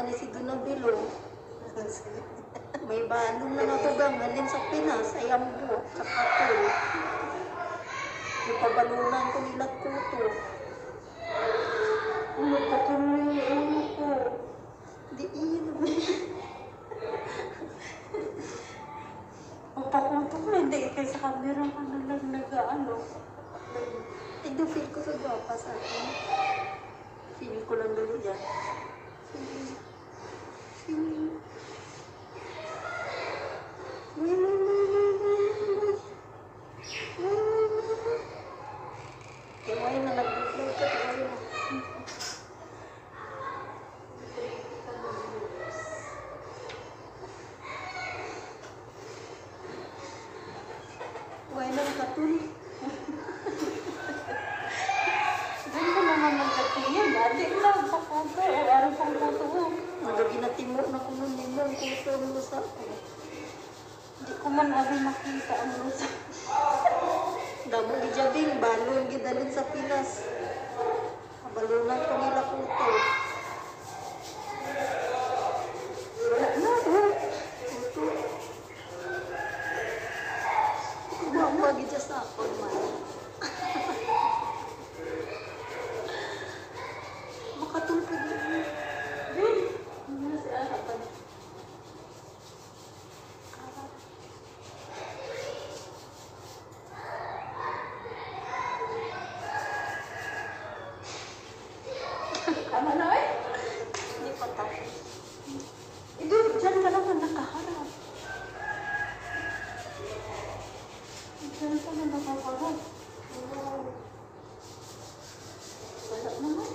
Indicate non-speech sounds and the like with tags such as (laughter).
gani si Dunabilo. May balong na natugang halin sa Pinas, ay ambo, sa patol. Ipabalunan ko nila kuto. Ano pa tuloy yung ulo ko? Di iyon. Papakuntok na, hindi kay sa camera ka na lang nag-ano. Do feel ko sa gwapa sa akin. Feel ko lang dulo yan. Ngayon (laughs) na nakatul. Ganda naman ng katingin. Dati lang, pakunto. O ano pang kuto ko. Nagagi na na kuno nimo ang kuto mo sa ako. Hindi ko man abi makita ang lusa. (laughs) Damo ni Jabing, balon gidalin sa Pinas. Balunan ko nila kung bagi jasa. Oh, Wala naman. Wala naman.